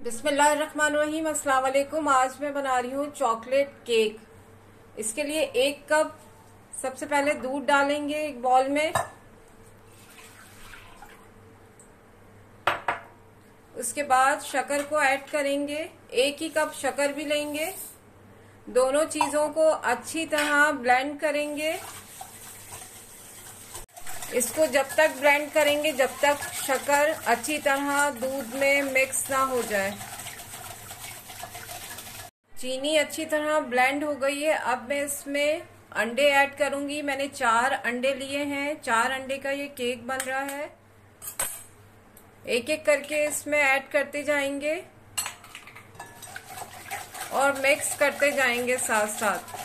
बिस्मिल्लाहिर्रहमानिर्रहीम अस्सलाम वालेकुम आज मैं बना रही हूँ चॉकलेट केक। इसके लिए एक कप, सबसे पहले दूध डालेंगे एक बॉल में। उसके बाद शक्कर को ऐड करेंगे। एक ही कप शक्कर भी लेंगे। दोनों चीज़ों को अच्छी तरह ब्लेंड करेंगे। इसको जब तक ब्लेंड करेंगे, जब तक शक्कर अच्छी तरह दूध में मिक्स ना हो जाए। चीनी अच्छी तरह ब्लेंड हो गई है। अब मैं इसमें अंडे ऐड करूँगी। मैंने चार अंडे लिए हैं। चार अंडे का ये केक बन रहा है। एक एक करके इसमें ऐड करते जाएँगे और मिक्स करते जाएँगे साथ साथ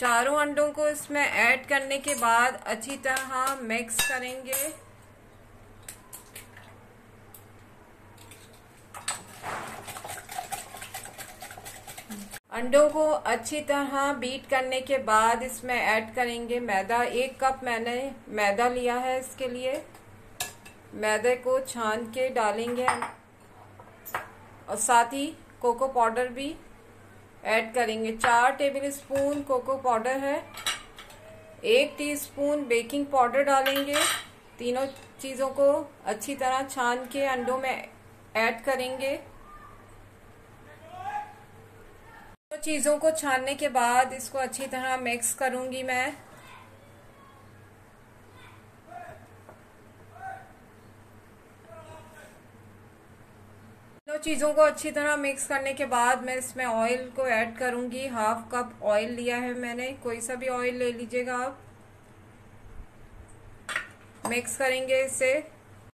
चारों अंडों को इसमें ऐड करने के बाद अच्छी तरह मिक्स करेंगे। अंडों को अच्छी तरह बीट करने के बाद इसमें ऐड करेंगे मैदा। एक कप मैंने मैदा लिया है इसके लिए। मैदे को छान के डालेंगे। और साथ ही कोको पाउडर भी। ऐड करेंगे। चार टेबल स्पून कोको पाउडर है। एक टीस्पून बेकिंग पाउडर डालेंगे। तीनों चीज़ों को अच्छी तरह छान के अंडों में ऐड करेंगे। तीनों चीज़ों को छानने के बाद इसको अच्छी तरह मिक्स करूँगी मैं। चीज़ों को अच्छी तरह मिक्स करने के बाद मैं इसमें ऑयल को ऐड करूँगी। हाफ़ कप ऑयल लिया है मैंने। कोई सा भी ऑयल ले लीजिएगा आप। मिक्स करेंगे इसे।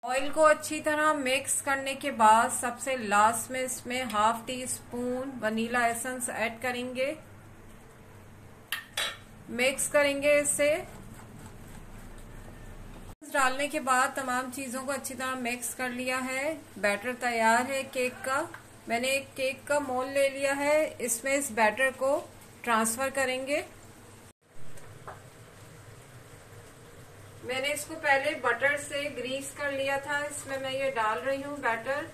ऑयल को अच्छी तरह मिक्स करने के बाद सबसे लास्ट में इसमें half teaspoon vanilla essence add करेंगे। मिक्स करेंगे इसे। डालने के बाद तमाम चीज़ों को अच्छी तरह मिक्स कर लिया है। बैटर तैयार है केक का। मैंने एक केक का मोल ले लिया है। इसमें इस बैटर को ट्रांसफ़र करेंगे। मैंने इसको पहले बटर से ग्रीस कर लिया था। इसमें मैं ये डाल रही हूँ बैटर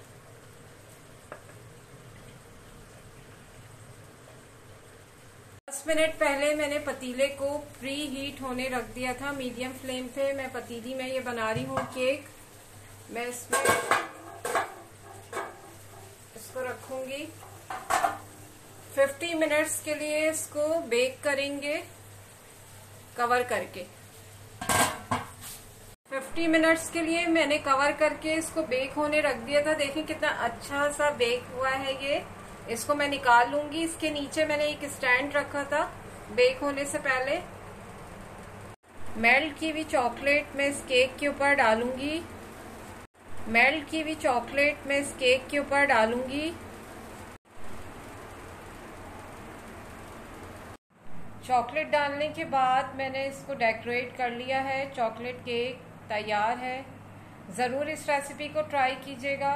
दस मिनट पहले मैंने पतीले को प्री हीट होने रख दिया था, मीडियम फ्लेम पे। मैं पतीली में ये बना रही हूँ केक। मैं इसमें इसको रखूँगी। 50 मिनट्स के लिए इसको बेक करेंगे, कवर करके। 50 मिनट्स के लिए मैंने कवर करके इसको बेक होने रख दिया था। देखिए कितना अच्छा सा बेक हुआ है ये। इसको मैं निकाल लूँगी इसके नीचे मैंने एक स्टैंड रखा था, बेक होने से पहले। मेल्ट की हुई चॉकलेट मैं इस केक के ऊपर डालूँगी। मेल्ट की हुई चॉकलेट मैं इस केक के ऊपर डालूँगी। चॉकलेट डालने के बाद मैंने इसको डेकोरेट कर लिया है। चॉकलेट केक तैयार है। ज़रूर इस रेसिपी को ट्राई कीजिएगा।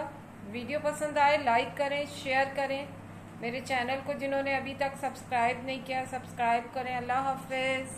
वीडियो पसंद आए, लाइक करें, शेयर करें। मेरे चैनल को जिन्होंने अभी तक सब्सक्राइब नहीं किया सब्सक्राइब करें। अल्लाह हाफिज़।